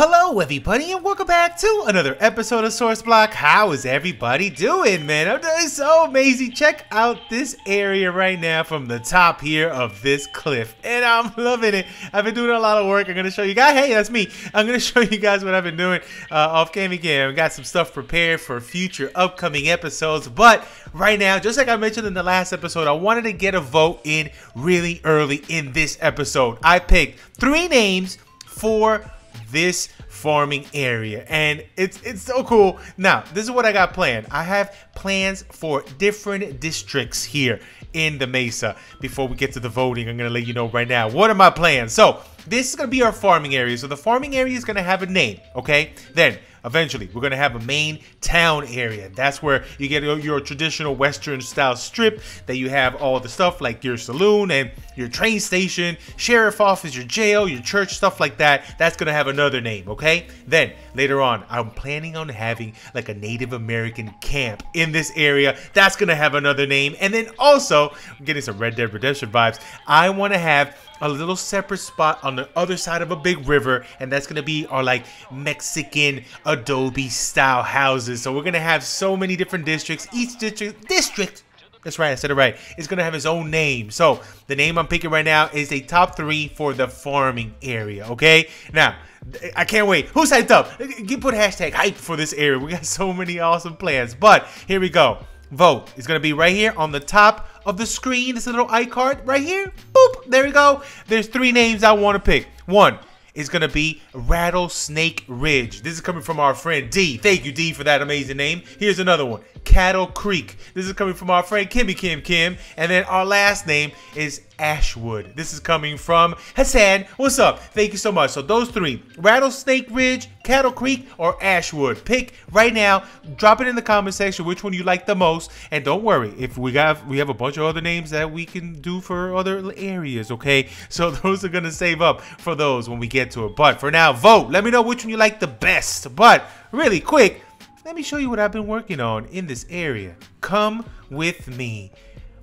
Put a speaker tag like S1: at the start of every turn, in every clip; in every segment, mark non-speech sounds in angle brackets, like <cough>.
S1: hello everybody and welcome back to another episode of SourceBlock. How is everybody doing, man? I'm doing so amazing. Check out this area right now from the top here of this cliff. And I'm <laughs> loving it. I've been doing a lot of work. I'm going to show you guys. Hey, that's me. I'm going <laughs> to show you guys what I've been doing uh, off game again. I got some stuff prepared for future upcoming episodes. But right now, just like I mentioned in the last episode, I wanted to get a vote in really early in this episode. I picked three names for this farming area. And it's it's so cool. Now this is what i got planned. I have plans for different districts here in the mesa. Before we get to the voting i'm gonna let you know right now what are my plans? So this is gonna be our farming area. So the farming area is gonna have a name okay? Then Eventually, we're going to have a main town area. That's where you get your, traditional Western style strip that you have all the stuff like your saloon and your train station, sheriff office, your jail, your church, stuff like that. That's going to have another name, okay? Then later on, I'm planning on having like a Native American camp in this area. That's going to have another name. And then also, I'm getting some Red Dead Redemption vibes. I want to have a little separate spot on the other side of a big river and that's gonna be our like Mexican adobe style houses so we're gonna have so many different districts each district district that's right I said it right it's gonna have its own name so the name I'm picking right now is a top three for the farming area okay now I can't wait. Who's hyped up? Get put hashtag hype for this area. We got so many awesome plans. But here we go. Vote is to be right here on the top of the screen. This little iCard right here. Boop. There we go. There's three names I want to pick. One is going to be Rattlesnake Ridge. This is coming from our friend D. Thank you, D, for that amazing name. Here's another one. Cattle Creek. This is coming from our friend Kimmy Kim Kim. And then our last name is Ashwood. This is coming from Hassan. What's up? Thank you so much. So those three, Rattlesnake Ridge, Cattle Creek, or Ashwood. Pick right now. Drop it in the comment section which one you like the most. And don't worry, if we got we have a bunch of other names that we can do for other areas, okay? <laughs> So those are gonna save up for those when we get to it. But for now, vote. Let me know which one you like the best. But really quick, let me show you what I've been working on in this area. Come with me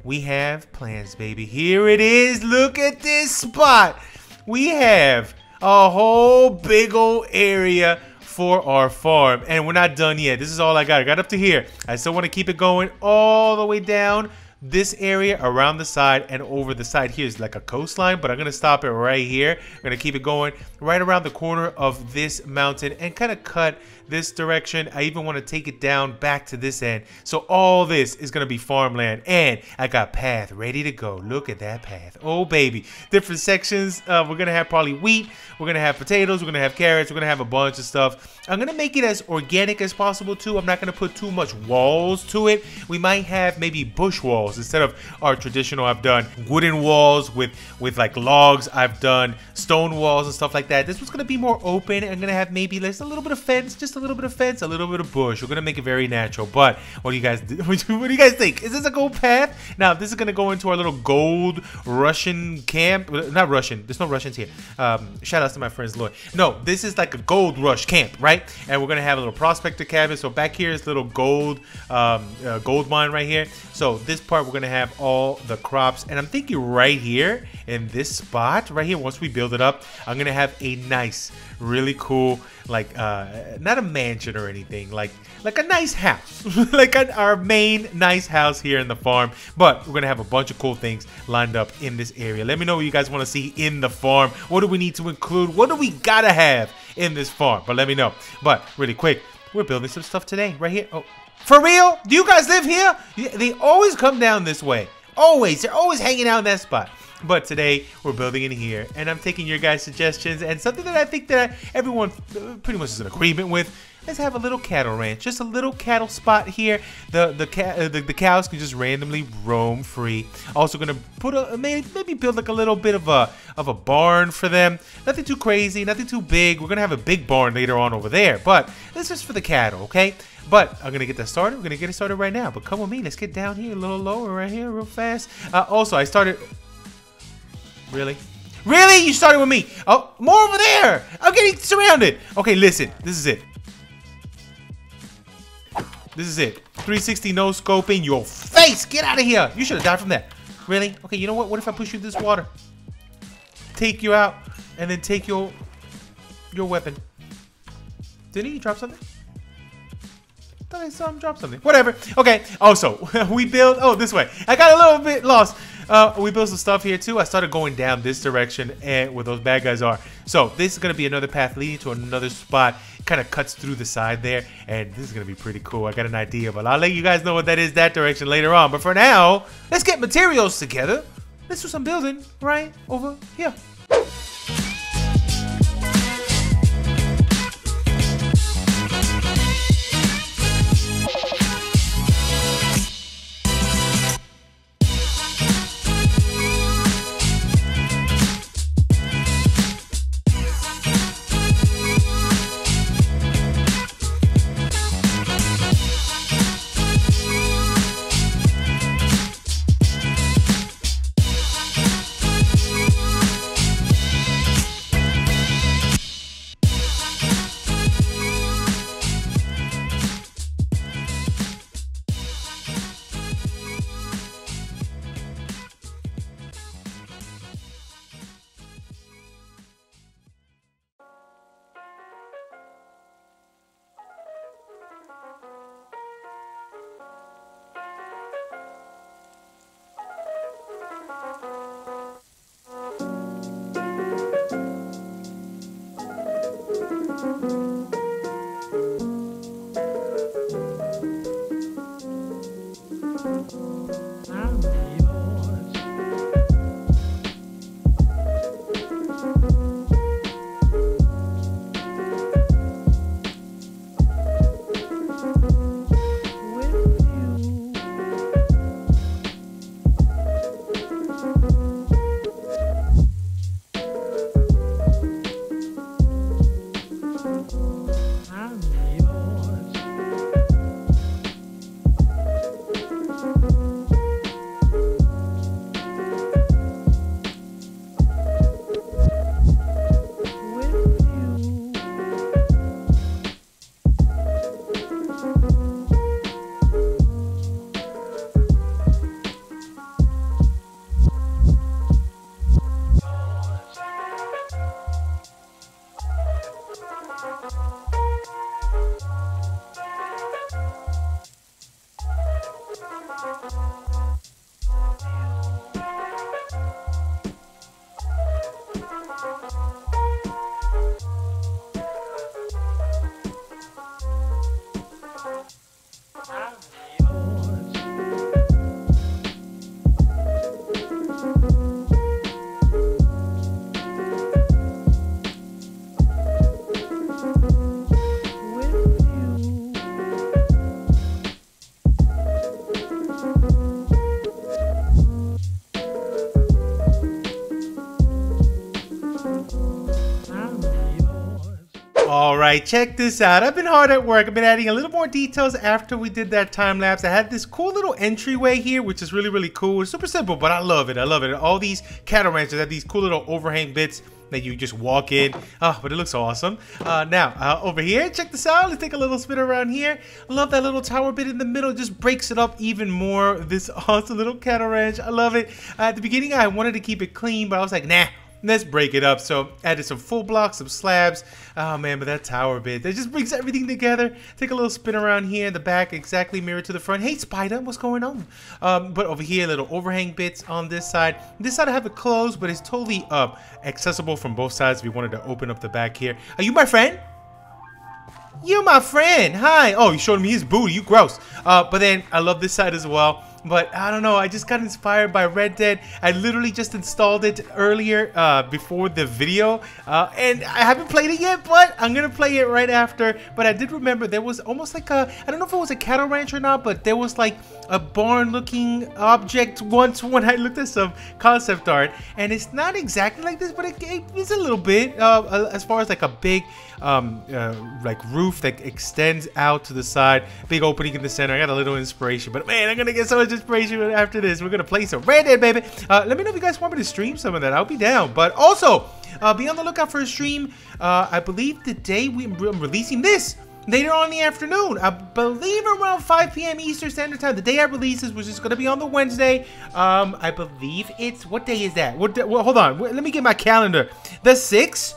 S1: we have plans, baby. Here it is. Look at this spot. We have a whole big old area for our farm. And we're not done yet. This is all I got. I got up to here. I still want to keep it going all the way down this area around the side and over the side here is like a coastline but I'm gonna stop it right here I'm gonna keep it going right around the corner of this mountain and kind of cut this direction. I even want to take it down back to this end. So all this is gonna be farmland and I got path ready to go. Look at that path. Oh baby. Different sections uh, we're gonna have probably wheat we're gonna have potatoes we're gonna have carrots we're gonna have a bunch of stuff. I'm gonna make it as organic as possible too. I'm not gonna put too much walls to it. We might have maybe bush walls instead of our traditional I've done wooden walls with with like logs. I've done stone walls and stuff like that. This was gonna be more open. I'm gonna have maybe just a little bit of fence just a little bit of fence a little bit of bush. We're gonna make it very natural but what do you guys <laughs> what do you guys think? Is this a gold path? Now this is gonna go into our little gold Russian camp. Not Russian there's no Russians here. Um, shout out to my friends Lloyd. No this is like a gold rush camp right? And we're gonna have a little prospector cabin. So back here is little gold um, uh, gold mine right here. So this part we're gonna have all the crops. And I'm thinking right here in this spot right here once we build it up I'm gonna have a nice really cool like uh not a mansion or anything like like a nice house. <laughs> Like a, our main nice house here in the farm. But we're gonna have a bunch of cool things lined up in this area. Let me know what you guys want to see in the farm. What do we need to include? What do we gotta have in this farm? But let me know. But really quick we're building some stuff today right here. Oh for real? Do you guys live here? They always come down this way. Always. They're always hanging out in that spot. But today, we're building in here, and I'm taking your guys' suggestions, and something that I think that everyone uh, pretty much is in agreement with Let's have a little cattle ranch, just a little cattle spot here. The the cat uh, the, the, cows can just randomly roam free. Also gonna put a maybe maybe build like a little bit of a of a barn for them. Nothing too crazy, nothing too big. We're gonna have a big barn later on over there, but this is for the cattle, okay? But I'm gonna get that started. We're gonna get it started right now. But come with me. Let's get down here a little lower right here, real fast. Uh, also, I started. Really? Really? You started with me? Oh, more over there! I'm getting surrounded. Okay, listen. This is it. This is it. 360 no scoping your face. Get out of here. You should have died from that. Really? Okay, you know what? What if I push you this water? Take you out and then take your your weapon. Didn't he drop something? I saw him drop something. Whatever. Okay. Also, <laughs> we build. Oh, this way. I got a little bit lost. Uh, we built some stuff here too. I started going down this direction and where those bad guys are. So this is gonna be another path leading to another spot. Kind of cuts through the side there, and this is gonna be pretty cool. I got an idea, but I'll let you guys know what that is that direction later on. But for now, let's get materials together. Let's do some building right over here. Right, check this out. I've been hard at work. I've been adding a little more details after we did that time lapse. I had this cool little entryway here, which is really, really cool. It's super simple, but I love it. I love it. All these cattle ranches have these cool little overhang bits that you just walk in. Oh, but it looks awesome. Uh, now, uh, over here, check this out. Let's take a little spin around here. Love that little tower bit in the middle. It just breaks it up even more. <laughs> This awesome little cattle ranch. I love it. Uh, at the beginning, I wanted to keep it clean, but I was like, nah, Let's break it up. So added some full blocks, some slabs. Oh man, but that tower bit, that just brings everything together. Take a little spin around here in the back, exactly mirrored to the front. Hey Spider, what's going on? Um, but over here, little overhang bits on this side. This side I have it closed, but it's totally up, accessible from both sides if you wanted to open up the back here. Are you my friend? You my friend. Hi. Oh, you showed me his booty. You gross. Uh, but then I love this side as well. But I don't know. I just got inspired by Red Dead. I literally just installed it earlier uh, before the video. Uh, and I haven't played it yet, but I'm going to play it right after. But I did remember there was almost like a, I don't know if it was a cattle ranch or not, but there was like a barn looking object once <laughs> when I looked at some concept art. And it's not exactly like this, but it, it is a little bit uh, as far as like a big um, uh, like roof that extends out to the side. Big opening in the center. I got a little inspiration, but man, I'm gonna get so much inspiration after this. We're gonna play some Red Dead, baby. Uh, let me know if you guys want me to stream some of that. I'll be down. But also, uh, be on the lookout for a stream. Uh, I believe the day we, I'm releasing this later on in the afternoon. I believe around 5 p.m. Eastern Standard Time. The day I release this, which is going to be on the Wednesday. Um, I believe it's what day is that? What? Well, hold on. Let me get my calendar. The 6th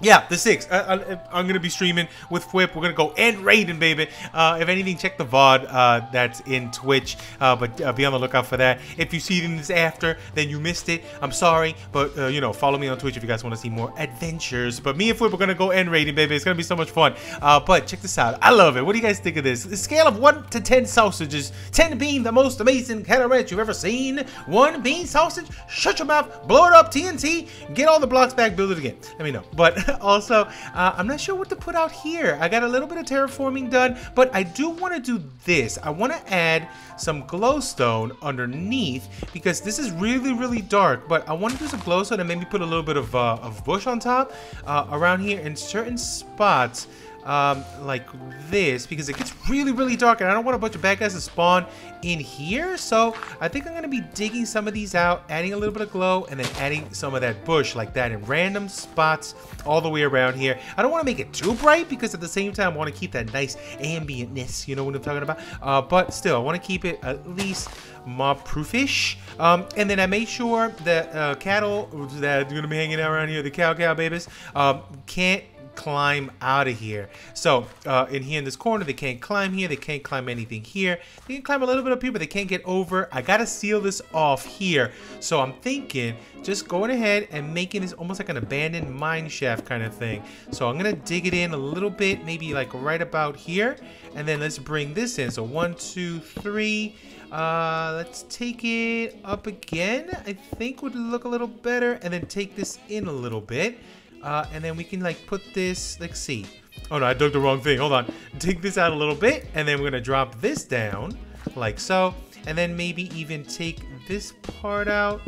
S1: yeah, the six. I, am gonna be streaming with fWhip. We're gonna go and raiding, baby. Uh, if anything, check the VOD uh, that's in Twitch. Uh, but uh, be on the lookout for that. If you see this after, then you missed it. I'm sorry, but uh, you know, follow me on Twitch if you guys want to see more adventures. But me and fWhip are gonna go and raiding, baby. It's gonna be so much fun. Uh, but check this out. I love it. What do you guys think of this? The scale of one to ten sausages. Ten being the most amazing kettle ranch you've ever seen. One being sausage. Shut your mouth. Blow it up. TNT. Get all the blocks back. Build it again. Let me know. But <laughs> <laughs> also, uh, I'm not sure what to put out here. I got a little bit of terraforming done, but I do want to do this. I want to add some glowstone underneath because this is really, really dark, but I want to do some glowstone and maybe put a little bit of, uh, of bush on top uh, around here in certain spots um, like this because it gets really, really dark and I don't want a bunch of bad guys to spawn in here. So I think I'm going to be digging some of these out, adding a little bit of glow, and then adding some of that bush like that in random spots all the way around here. I don't want to make it too bright because at the same time I want to keep that nice ambientness, you know what I'm talking about? Uh, but still, I want to keep it at least mob proofish. Um, and then I made sure that uh, cattle that are going to be hanging out around here, the cow cow babies, um, can't climb out of here. So uh, in here in this corner, they can't climb here. They can't climb anything here. They can climb a little bit up here, but they can't get over. I got to seal this off here. So I'm thinking just going ahead and making this almost like an abandoned mine shaft kind of thing. So I'm going to dig it in a little bit, maybe like right about here. And then let's bring this in. So one, two, three. Uh, let's take it up again. I think would look a little better. And then take this in a little bit. Uh, and then we can like put this, let's see. Oh no, I dug the wrong thing. Hold on. Dig this out a little bit, and then we're gonna drop this down, like so. And then maybe even take this part out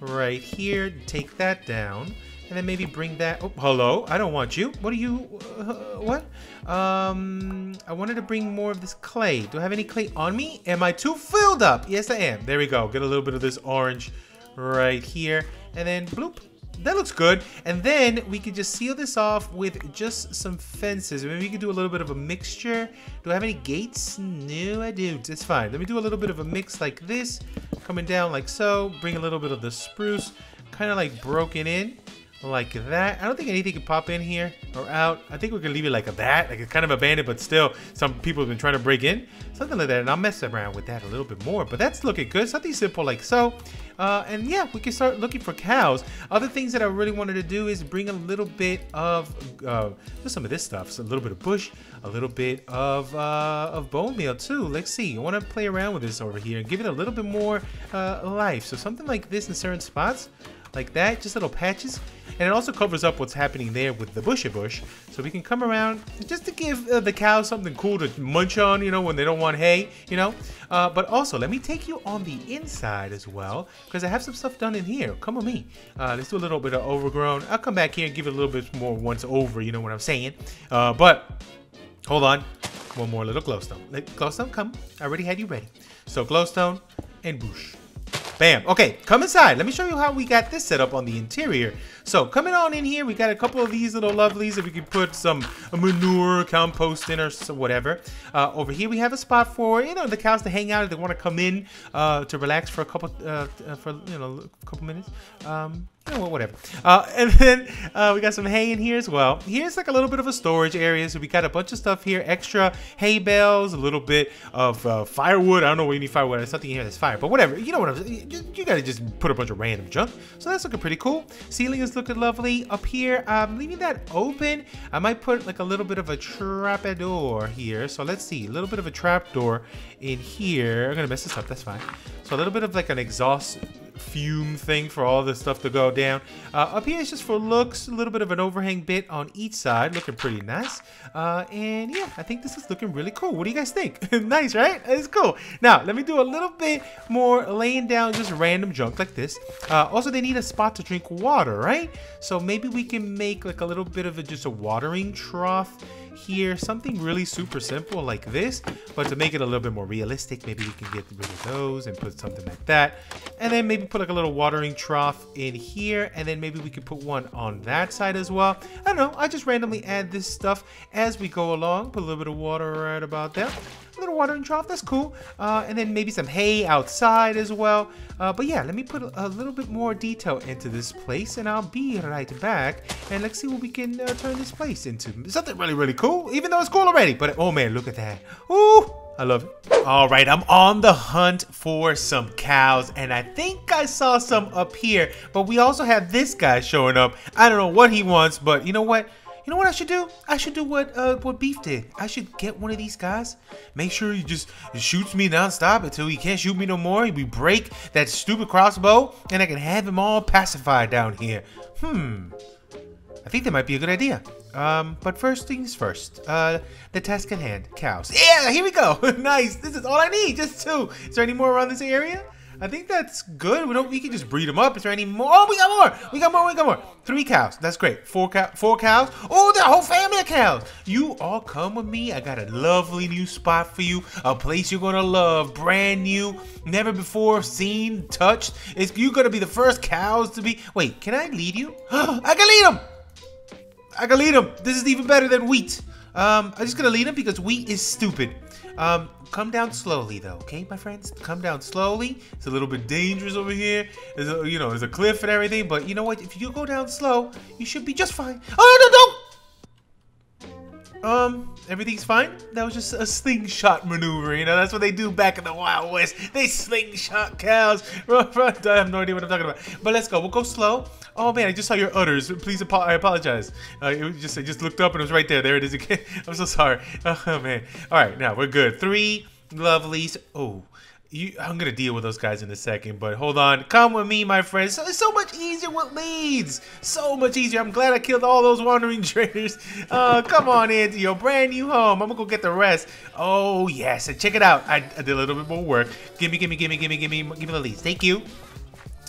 S1: right here, take that down, and then maybe bring that, oh, hello, I don't want you. What are you, uh, what? Um, I wanted to bring more of this clay. Do I have any clay on me? Am I too filled up? Yes, I am. There we go. Get a little bit of this orange right here, and then bloop, that looks good. And then we could just seal this off with just some fences. Maybe we could do a little bit of a mixture. Do I have any gates? No, I don't. It's fine. Let me do a little bit of a mix like this. Coming down like so. Bring a little bit of the spruce. Kind of like broken in like that. I don't think anything can pop in here or out. I think we can leave it like that. Like it's kind of abandoned, but still some people have been trying to break in. Something like that. And I'll mess around with that a little bit more. But that's looking good. Something simple like so. Uh, and yeah, we can start looking for cows. Other things that I really wanted to do is bring a little bit of uh, just some of this stuff. So a little bit of bush, a little bit of uh, of bone meal too. Let's see. I want to play around with this over here and give it a little bit more uh, life. So something like this in certain spots, like that, just little patches. And it also covers up what's happening there with the bushy bush. So we can come around just to give uh, the cows something cool to munch on, you know, when they don't want hay, you know. Uh, but also, let me take you on the inside as well, because I have some stuff done in here. Come with me. Uh, let's do a little bit of overgrown. I'll come back here and give it a little bit more once over, you know what I'm saying. Uh, but, hold on. One more little glowstone. Let, glowstone, come. I already had you ready. So glowstone and bush. Bam. Okay, come inside. Let me show you how we got this set up on the interior. So coming on in here, we got a couple of these little lovelies that we could put some manure, compost in or whatever. Uh, over here, we have a spot for, you know, the cows to hang out if they want to come in uh, to relax for a couple, uh, for, you know, a couple minutes. Um, well, whatever. Uh, <laughs> and then uh, we got some hay in here as well. Here's like a little bit of a storage area. So we got a bunch of stuff here. Extra hay bales, a little bit of uh, firewood. I don't know where you need firewood. There's something here that's fire. But whatever. You know what I'm saying. You, you got to just put a bunch of random junk. So that's looking pretty cool. Ceiling is looking lovely. Up here, I'm leaving that open. I might put like a little bit of a trapdoor here. So let's see. A little bit of a trapdoor in here. I'm to mess this up. That's fine. So a little bit of like an exhaust fume thing for all this stuff to go down. Uh, up here is just for looks, a little bit of an overhang bit on each side, looking pretty nice. Uh, and yeah, I think this is looking really cool. What do you guys think? <laughs> nice, right? It's cool. Now, let me do a little bit more laying down just random junk like this. Uh, also, they need a spot to drink water, right? So maybe we can make like a little bit of a, just a watering trough here, something really super simple like this, but to make it a little bit more realistic, maybe we can get rid of those and put something like that. And then maybe put like a little watering trough in here, and then maybe we could put one on that side as well. I don't know, I just randomly add this stuff as we go along, put a little bit of water right about there. Little watering trough. That's cool. Uh, and then maybe some hay outside as well. Uh, but yeah, let me put a, a, little bit more detail into this place, and I'll be right back. And let's see what we can uh, turn this place into. Something really, really cool, even though it's cool already. But oh man, look at that. Ooh. I love it. All right, I'm on the hunt for some cows, and I think I saw some up here, but we also have this guy showing up. I don't know what he wants, but you know what? You know what I should do? I should do what uh, what Beef did. I should get one of these guys. Make sure he just shoots me nonstop until he can't shoot me no more. We break that stupid crossbow, and I can have him all pacified down here. Hmm. I think that might be a good idea. Um, but first things first, uh, the task at hand, cows. Yeah, here we go. <laughs> nice. This is all I need, just two. Is there any more around this area? I think that's good. We don't. We can just breed them up. Is there any more? Oh, we got more. We got more. We got more. Three cows. That's great. Four cow. Four cows. Oh, the whole family of cows. You all come with me. I got a lovely new spot for you. A place you're gonna love. Brand new. Never before seen, touched. It's you gonna be the first cows to be. Wait, can I lead you? <gasps> I can lead them. I can lead them. This is even better than wheat. Um, I'm just gonna lead them because wheat is stupid. Um, come down slowly though, okay, my friends? Come down slowly. It's a little bit dangerous over here. There's a, you know, there's a cliff and everything, but you know what? If you go down slow, you should be just fine. Oh, no, don't! Um, everything's fine. That was just a slingshot maneuver. You know, that's what they do back in the Wild West. They slingshot cows. <laughs> I have no idea what I'm talking about. But let's go. We'll go slow. Oh man, I just saw your udders. Please, I apologize. Uh, it just I just looked up and it was right there. There it is again. <laughs> I'm so sorry. <laughs> Oh man. All right, now we're good. Three lovelies. Oh, you, I'm gonna deal with those guys in a second, but hold on. Come with me, my friends. So, it's so much easier with leads. So much easier. I'm glad I killed all those wandering <laughs> traders. Uh, come on into your brand new home. I'm gonna go get the rest. Oh yes, and check it out. I, I did a little bit more work. Gimme, gimme, gimme, gimme, gimme, give me the leads. Thank you.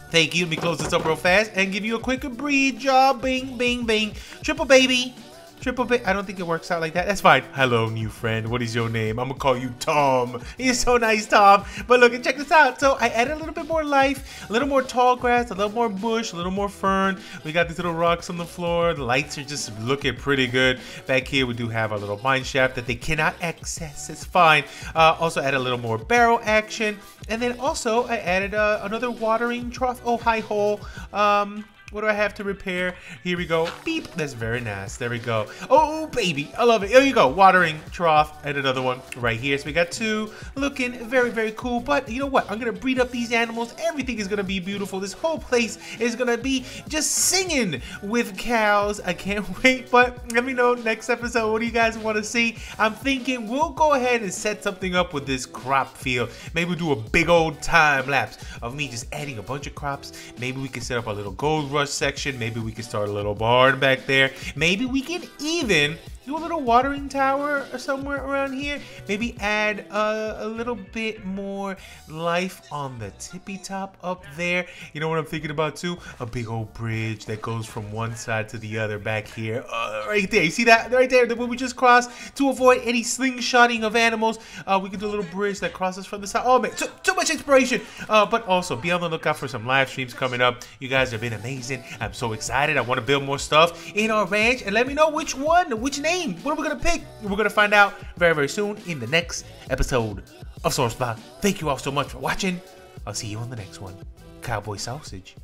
S1: Thank you. Let me close this up real fast and give you a quick breed job. Bing, bing, bing. Triple baby. Triple bit. I don't think it works out like that. That's fine. Hello, new friend. What is your name? I'm gonna call you Tom. You're so nice, Tom. But look, and check this out. So I added a little bit more life, a little more tall grass, a little more bush, a little more fern. We got these little rocks on the floor. The lights are just looking pretty good. Back here, we do have our little mine shaft that they cannot access. It's fine. Uh, also add a little more barrel action. And then also I added uh, another watering trough. Oh, hi hole. Um, what do I have to repair? Here we go. Beep. That's very nice. There we go. Oh, oh, baby. I love it. Here you go. Watering trough and another one right here. So we got two looking very, very cool. But you know what? I'm going to breed up these animals. Everything is going to be beautiful. This whole place is going to be just singing with cows. I can't <laughs> wait. But let me know next episode. What do you guys want to see? I'm thinking we'll go ahead and set something up with this crop field. Maybe we'll do a big old time lapse of me just adding a bunch of crops. Maybe we can set up a little gold rush section. Maybe we can start a little barn back there. Maybe we can even do a little watering tower or somewhere around here. Maybe add uh, a little bit more life on the tippy top up there. You know what I'm thinking about too? A big old bridge that goes from one side to the other back here. Uh, right there. You see that? Right there. The one we just crossed to avoid any slingshotting of animals. Uh, we can do a little bridge that crosses from the side. Oh man, too, too much inspiration. Uh, but also be on the lookout for some live streams coming up. You guys have been amazing. I'm so excited. I want to build more stuff in our ranch and let me know which one, which name name? What are we gonna pick? We're gonna find out very, very soon in the next episode of SourceBlock. Thank you all so much for watching. I'll see you on the next one. Cowboy Sausage,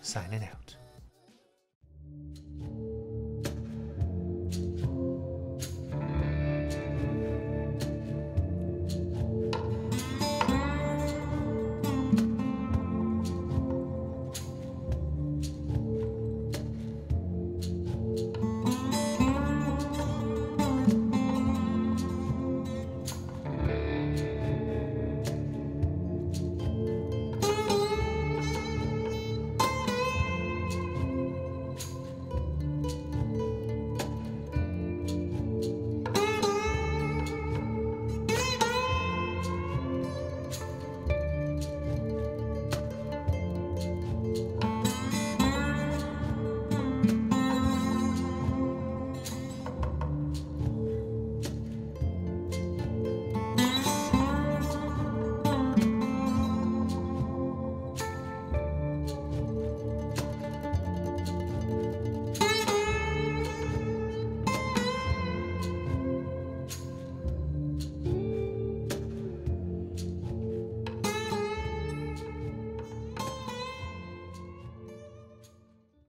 S1: signing out.